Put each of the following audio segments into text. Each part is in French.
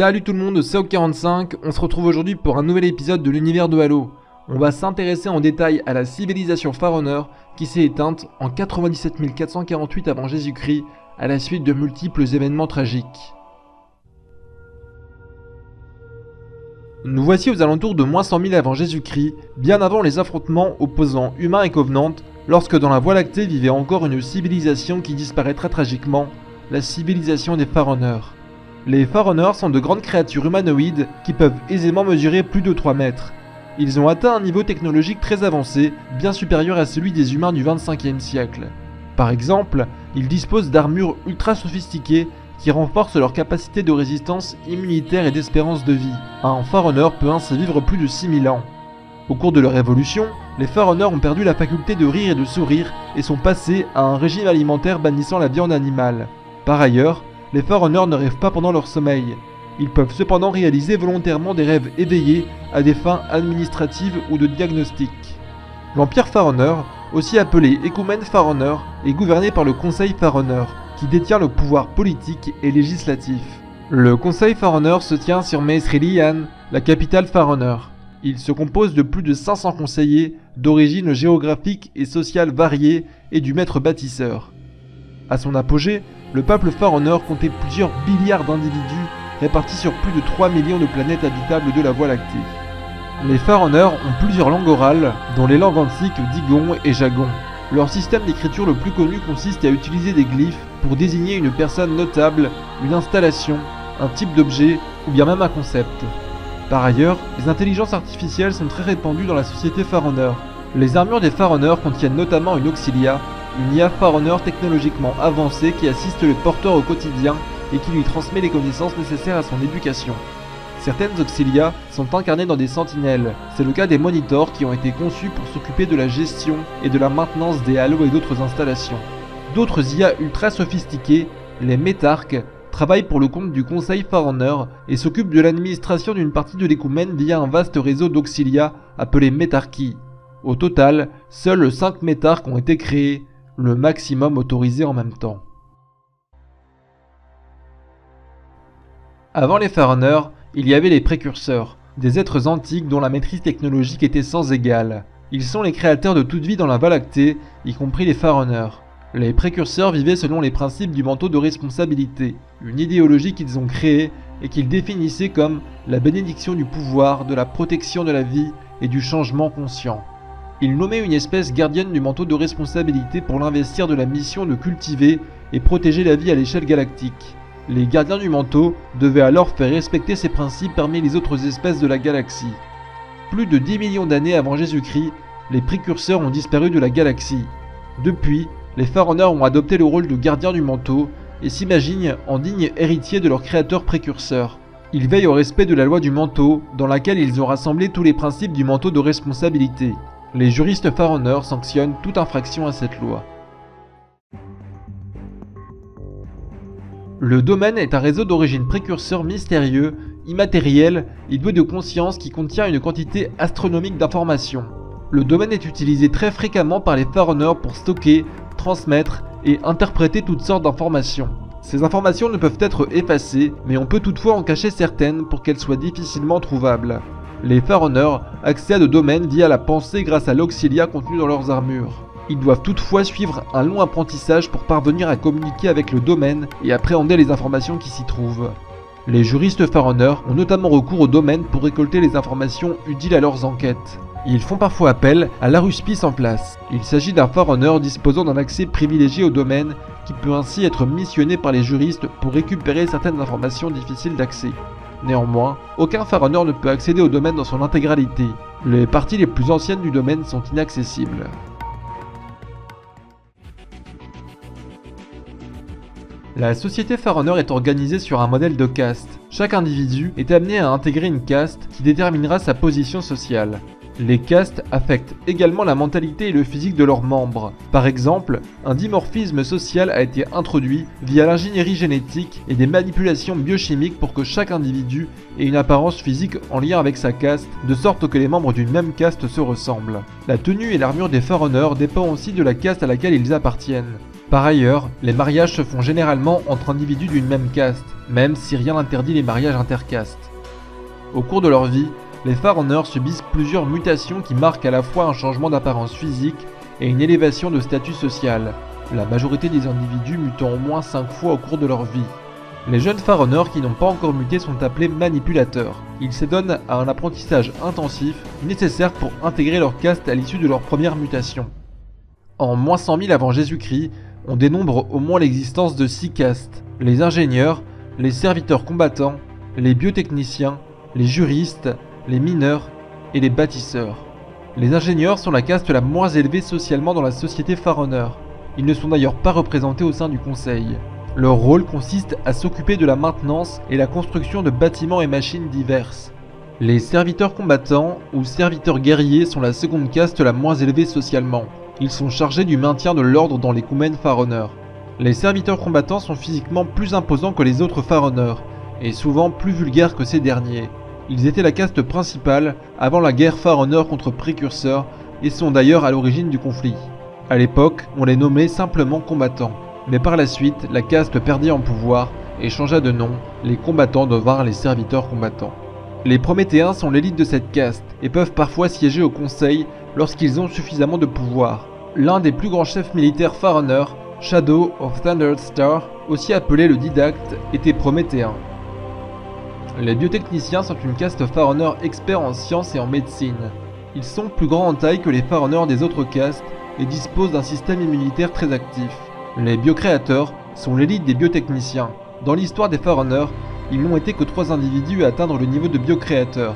Salut tout le monde, c'est O45, on se retrouve aujourd'hui pour un nouvel épisode de l'univers de Halo. On va s'intéresser en détail à la civilisation Pharaoner qui s'est éteinte en 97 448 avant Jésus-Christ à la suite de multiples événements tragiques. Nous voici aux alentours de moins 100 000 avant Jésus-Christ, bien avant les affrontements opposant humains et Covenant, lorsque dans la Voie lactée vivait encore une civilisation qui disparaîtra tragiquement, la civilisation des Pharaoners. Les Forerunners sont de grandes créatures humanoïdes qui peuvent aisément mesurer plus de 3 mètres. Ils ont atteint un niveau technologique très avancé, bien supérieur à celui des humains du 25e siècle. Par exemple, ils disposent d'armures ultra sophistiquées qui renforcent leur capacité de résistance immunitaire et d'espérance de vie. Un Forerunner peut ainsi vivre plus de 6000 ans. Au cours de leur évolution, les Forerunners ont perdu la faculté de rire et de sourire et sont passés à un régime alimentaire bannissant la viande animale. Par ailleurs, les Forerunners ne rêvent pas pendant leur sommeil. Ils peuvent cependant réaliser volontairement des rêves éveillés à des fins administratives ou de diagnostic. L'Empire Forerunner, aussi appelé Ecumen Forerunner, est gouverné par le Conseil Forerunner, qui détient le pouvoir politique et législatif. Le Conseil Forerunner se tient sur Maesrilian, la capitale Forerunner. Il se compose de plus de 500 conseillers d'origine géographique et sociale variée et du maître bâtisseur. À son apogée, le peuple Forerunner comptait plusieurs milliards d'individus répartis sur plus de 3 millions de planètes habitables de la Voie lactée. Les Forerunners ont plusieurs langues orales, dont les langues antiques Digon et Jagon. Leur système d'écriture le plus connu consiste à utiliser des glyphes pour désigner une personne notable, une installation, un type d'objet ou bien même un concept. Par ailleurs, les intelligences artificielles sont très répandues dans la société Forerunner. Les armures des Forerunners contiennent notamment une Auxilia, une IA Forerunner technologiquement avancée qui assiste le porteur au quotidien et qui lui transmet les connaissances nécessaires à son éducation. Certaines Auxilia sont incarnées dans des sentinelles, c'est le cas des monitors qui ont été conçus pour s'occuper de la gestion et de la maintenance des halos et d'autres installations. D'autres IA ultra sophistiquées, les Métarques, travaillent pour le compte du Conseil Forerunner et s'occupent de l'administration d'une partie de l'écoumène via un vaste réseau d'Auxilia appelé Métarchy. Au total, seuls 5 Métarques ont été créés, le maximum autorisé en même temps. Avant les Forerunners, il y avait les précurseurs, des êtres antiques dont la maîtrise technologique était sans égale. Ils sont les créateurs de toute vie dans la Voie lactée, y compris les Forerunners. Les précurseurs vivaient selon les principes du manteau de responsabilité, une idéologie qu'ils ont créée et qu'ils définissaient comme la bénédiction du pouvoir, de la protection de la vie et du changement conscient. Ils nommaient une espèce gardienne du manteau de responsabilité pour l'investir de la mission de cultiver et protéger la vie à l'échelle galactique. Les gardiens du manteau devaient alors faire respecter ces principes parmi les autres espèces de la galaxie. Plus de 10 millions d'années avant Jésus-Christ, les précurseurs ont disparu de la galaxie. Depuis, les Forerunners ont adopté le rôle de gardiens du manteau et s'imaginent en dignes héritiers de leur créateur précurseur. Ils veillent au respect de la loi du manteau, dans laquelle ils ont rassemblé tous les principes du manteau de responsabilité. Les juristes Forerunners sanctionnent toute infraction à cette loi. Le domaine est un réseau d'origine précurseur mystérieux, immatériel et doué de conscience qui contient une quantité astronomique d'informations. Le domaine est utilisé très fréquemment par les Forerunners pour stocker, transmettre et interpréter toutes sortes d'informations. Ces informations ne peuvent être effacées, mais on peut toutefois en cacher certaines pour qu'elles soient difficilement trouvables. Les Forerunners accèdent au domaine via la pensée grâce à l'auxilia contenu dans leurs armures. Ils doivent toutefois suivre un long apprentissage pour parvenir à communiquer avec le domaine et appréhender les informations qui s'y trouvent. Les juristes Forerunner ont notamment recours au domaine pour récolter les informations utiles à leurs enquêtes. Ils font parfois appel à l'aruspice en place. Il s'agit d'un Forerunner disposant d'un accès privilégié au domaine qui peut ainsi être missionné par les juristes pour récupérer certaines informations difficiles d'accès. Néanmoins, aucun Forerunner ne peut accéder au domaine dans son intégralité. Les parties les plus anciennes du domaine sont inaccessibles. La société Forerunner est organisée sur un modèle de caste. Chaque individu est amené à intégrer une caste qui déterminera sa position sociale. Les castes affectent également la mentalité et le physique de leurs membres. Par exemple, un dimorphisme social a été introduit via l'ingénierie génétique et des manipulations biochimiques pour que chaque individu ait une apparence physique en lien avec sa caste, de sorte que les membres d'une même caste se ressemblent. La tenue et l'armure des Forerunners dépendent aussi de la caste à laquelle ils appartiennent. Par ailleurs, les mariages se font généralement entre individus d'une même caste, même si rien n'interdit les mariages intercastes. Au cours de leur vie, les Faroneurs subissent plusieurs mutations qui marquent à la fois un changement d'apparence physique et une élévation de statut social, la majorité des individus mutant au moins 5 fois au cours de leur vie. Les jeunes Faroneurs qui n'ont pas encore muté sont appelés manipulateurs. Ils s'adonnent à un apprentissage intensif nécessaire pour intégrer leur caste à l'issue de leur première mutation. En moins 100 000 avant Jésus-Christ, on dénombre au moins l'existence de six castes, les ingénieurs, les serviteurs combattants, les biotechniciens, les juristes, les mineurs et les bâtisseurs. Les ingénieurs sont la caste la moins élevée socialement dans la société Faronner. Ils ne sont d'ailleurs pas représentés au sein du conseil. Leur rôle consiste à s'occuper de la maintenance et la construction de bâtiments et machines diverses. Les serviteurs combattants ou serviteurs guerriers sont la seconde caste la moins élevée socialement. Ils sont chargés du maintien de l'ordre dans les Koumen Faronner. Les serviteurs combattants sont physiquement plus imposants que les autres Faronner, et souvent plus vulgaires que ces derniers. Ils étaient la caste principale avant la guerre Faronner contre Précurseur et sont d'ailleurs à l'origine du conflit. A l'époque, on les nommait simplement combattants, mais par la suite, la caste perdit en pouvoir et changea de nom, les combattants devinrent les serviteurs combattants. Les Prométhéens sont l'élite de cette caste et peuvent parfois siéger au conseil lorsqu'ils ont suffisamment de pouvoir. L'un des plus grands chefs militaires Faronner, Shadow of Thundered Star, aussi appelé le didacte, était prométhéen. Les biotechniciens sont une caste Faronner expert en sciences et en médecine. Ils sont plus grands en taille que les Faroners des autres castes et disposent d'un système immunitaire très actif. Les biocréateurs sont l'élite des biotechniciens. Dans l'histoire des Faroners, ils n'ont été que trois individus à atteindre le niveau de biocréateur.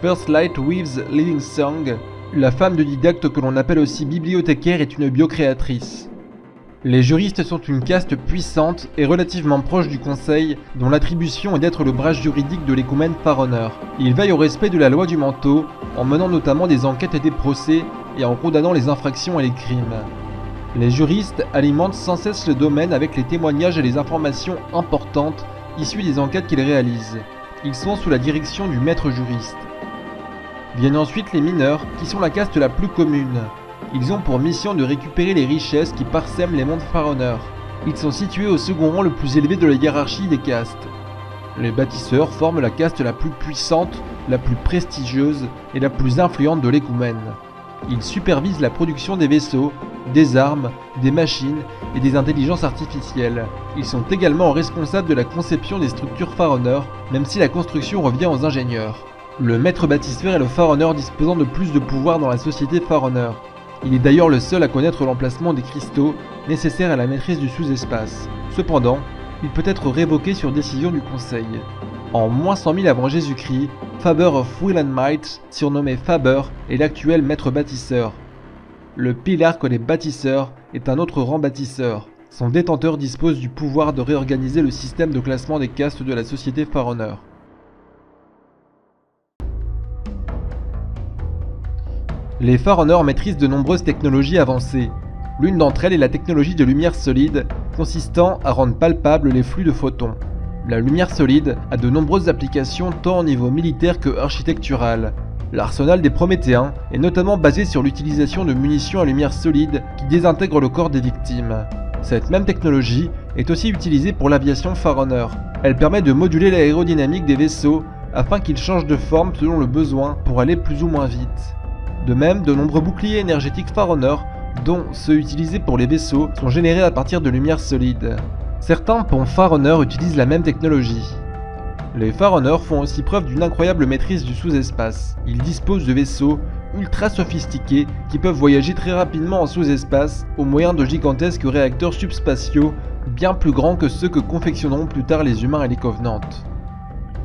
First Light Weaves Living Song la femme de didacte que l'on appelle aussi bibliothécaire est une biocréatrice. Les juristes sont une caste puissante et relativement proche du conseil, dont l'attribution est d'être le bras juridique de l'écoumène Faronner. Ils veillent au respect de la loi du manteau, en menant notamment des enquêtes et des procès, et en condamnant les infractions et les crimes. Les juristes alimentent sans cesse le domaine avec les témoignages et les informations importantes issues des enquêtes qu'ils réalisent. Ils sont sous la direction du maître juriste. Viennent ensuite les mineurs, qui sont la caste la plus commune. Ils ont pour mission de récupérer les richesses qui parsèment les mondes pharaoneurs. Ils sont situés au second rang le plus élevé de la hiérarchie des castes. Les bâtisseurs forment la caste la plus puissante, la plus prestigieuse et la plus influente de l'écoumène. Ils supervisent la production des vaisseaux, des armes, des machines et des intelligences artificielles. Ils sont également responsables de la conception des structures pharaoneurs, même si la construction revient aux ingénieurs. Le maître bâtisseur est le pharaoneur disposant de plus de pouvoir dans la société pharaoneur. Il est d'ailleurs le seul à connaître l'emplacement des cristaux nécessaires à la maîtrise du sous-espace. Cependant, il peut être révoqué sur décision du conseil. En moins 100 000 avant Jésus-Christ, Faber of Will and Might, surnommé Faber, est l'actuel maître bâtisseur. Le pilarque des bâtisseurs est un autre rang bâtisseur. Son détenteur dispose du pouvoir de réorganiser le système de classement des castes de la société pharaoneur. Les Forerunners maîtrisent de nombreuses technologies avancées. L'une d'entre elles est la technologie de lumière solide, consistant à rendre palpables les flux de photons. La lumière solide a de nombreuses applications tant au niveau militaire que architectural. L'arsenal des Prométhéens est notamment basé sur l'utilisation de munitions à lumière solide qui désintègrent le corps des victimes. Cette même technologie est aussi utilisée pour l'aviation Forerunner. Elle permet de moduler l'aérodynamique des vaisseaux afin qu'ils changent de forme selon le besoin pour aller plus ou moins vite. De même, de nombreux boucliers énergétiques Faronner, dont ceux utilisés pour les vaisseaux, sont générés à partir de lumière solide. Certains ponts Faronner utilisent la même technologie. Les Faroners font aussi preuve d'une incroyable maîtrise du sous-espace. Ils disposent de vaisseaux ultra sophistiqués qui peuvent voyager très rapidement en sous-espace au moyen de gigantesques réacteurs subspatiaux bien plus grands que ceux que confectionneront plus tard les humains et les Covenants.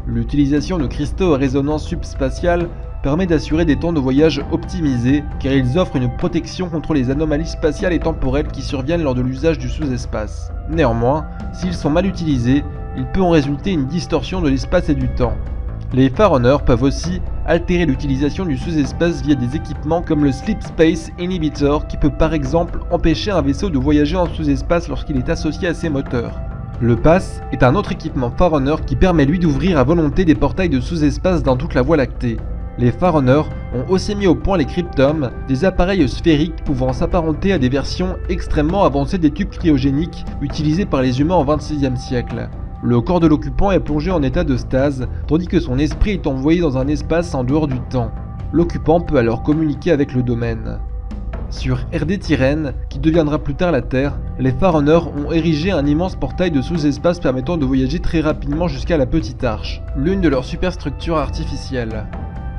L'utilisation de cristaux à résonance subspatiale permet d'assurer des temps de voyage optimisés car ils offrent une protection contre les anomalies spatiales et temporelles qui surviennent lors de l'usage du sous-espace. Néanmoins, s'ils sont mal utilisés, il peut en résulter une distorsion de l'espace et du temps. Les Farunners peuvent aussi altérer l'utilisation du sous-espace via des équipements comme le Sleep Space Inhibitor qui peut par exemple empêcher un vaisseau de voyager en sous-espace lorsqu'il est associé à ses moteurs. Le Pass est un autre équipement Farunner qui permet lui d'ouvrir à volonté des portails de sous-espace dans toute la Voie lactée. Les Farunners ont aussi mis au point les Cryptomes, des appareils sphériques pouvant s'apparenter à des versions extrêmement avancées des tubes cryogéniques utilisés par les humains au XXIe siècle. Le corps de l'occupant est plongé en état de stase, tandis que son esprit est envoyé dans un espace en dehors du temps. L'occupant peut alors communiquer avec le domaine. Sur RD Tyrène, qui deviendra plus tard la Terre, les Farunners ont érigé un immense portail de sous-espace permettant de voyager très rapidement jusqu'à la Petite Arche, l'une de leurs superstructures artificielles.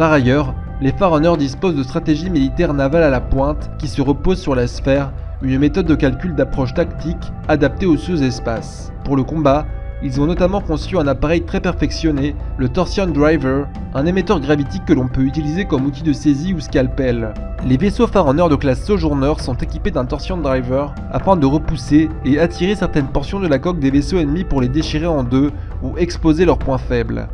Par ailleurs, les Farunners disposent de stratégies militaires navales à la pointe qui se reposent sur la sphère, une méthode de calcul d'approche tactique adaptée au sous-espace. Pour le combat, ils ont notamment conçu un appareil très perfectionné, le Torsion Driver, un émetteur gravitique que l'on peut utiliser comme outil de saisie ou scalpel. Les vaisseaux Farunners de classe Sojourner sont équipés d'un Torsion Driver afin de repousser et attirer certaines portions de la coque des vaisseaux ennemis pour les déchirer en deux ou exposer leurs points faibles.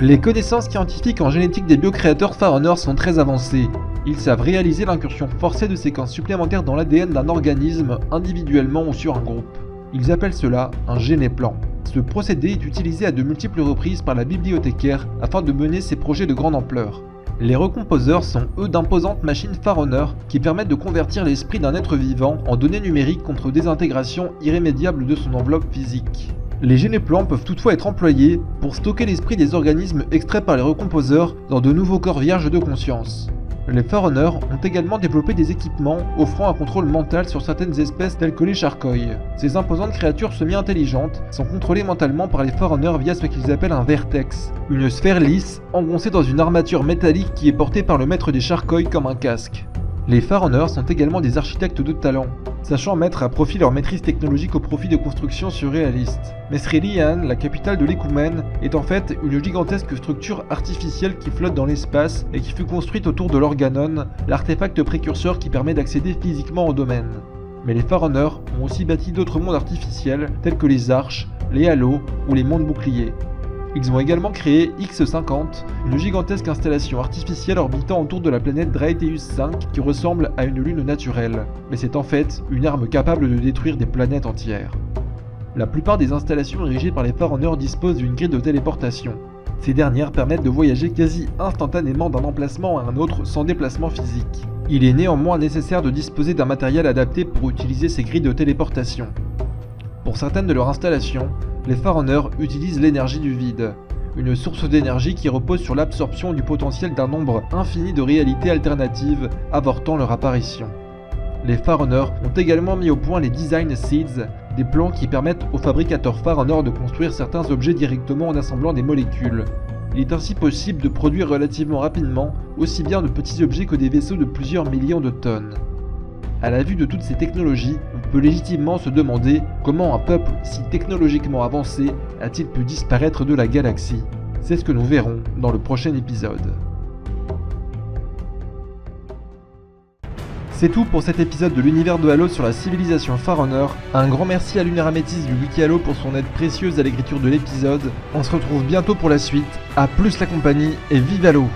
Les connaissances scientifiques en génétique des biocréateurs Farunners sont très avancées. Ils savent réaliser l'incursion forcée de séquences supplémentaires dans l'ADN d'un organisme individuellement ou sur un groupe. Ils appellent cela un généplan. Ce procédé est utilisé à de multiples reprises par la bibliothécaire afin de mener ses projets de grande ampleur. Les recomposeurs sont eux d'imposantes machines Farunner qui permettent de convertir l'esprit d'un être vivant en données numériques contre désintégration irrémédiable de son enveloppe physique. Les généplans peuvent toutefois être employés pour stocker l'esprit des organismes extraits par les recomposeurs dans de nouveaux corps vierges de conscience. Les Forerunners ont également développé des équipements offrant un contrôle mental sur certaines espèces telles que les charcoïs. Ces imposantes créatures semi-intelligentes sont contrôlées mentalement par les Forerunners via ce qu'ils appellent un vertex, une sphère lisse engoncée dans une armature métallique qui est portée par le maître des charcoïs comme un casque. Les Farunners sont également des architectes de talent, sachant mettre à profit leur maîtrise technologique au profit de constructions surréalistes. Mesrelian, la capitale de l'Ecoumène, est en fait une gigantesque structure artificielle qui flotte dans l'espace et qui fut construite autour de l'Organon, l'artefact précurseur qui permet d'accéder physiquement au domaine. Mais les Farunners ont aussi bâti d'autres mondes artificiels tels que les arches, les halos ou les mondes boucliers. Ils ont également créé X50, une gigantesque installation artificielle orbitant autour de la planète Draeteus 5 qui ressemble à une lune naturelle, mais c'est en fait une arme capable de détruire des planètes entières. La plupart des installations érigées par les Farunners disposent d'une grille de téléportation. Ces dernières permettent de voyager quasi instantanément d'un emplacement à un autre sans déplacement physique. Il est néanmoins nécessaire de disposer d'un matériel adapté pour utiliser ces grilles de téléportation. Pour certaines de leurs installations, les Farunners utilisent l'énergie du vide, une source d'énergie qui repose sur l'absorption du potentiel d'un nombre infini de réalités alternatives avortant leur apparition. Les Farunners ont également mis au point les Design Seeds, des plans qui permettent aux fabricateurs Farunner de construire certains objets directement en assemblant des molécules. Il est ainsi possible de produire relativement rapidement aussi bien de petits objets que des vaisseaux de plusieurs millions de tonnes. À la vue de toutes ces technologies, on peut légitimement se demander comment un peuple si technologiquement avancé a-t-il pu disparaître de la galaxie. C'est ce que nous verrons dans le prochain épisode. C'est tout pour cet épisode de l'univers de Halo sur la civilisation Farunner. Un grand merci à Lunar Amétis du Wiki Halo pour son aide précieuse à l'écriture de l'épisode. On se retrouve bientôt pour la suite. A plus la compagnie et vive Halo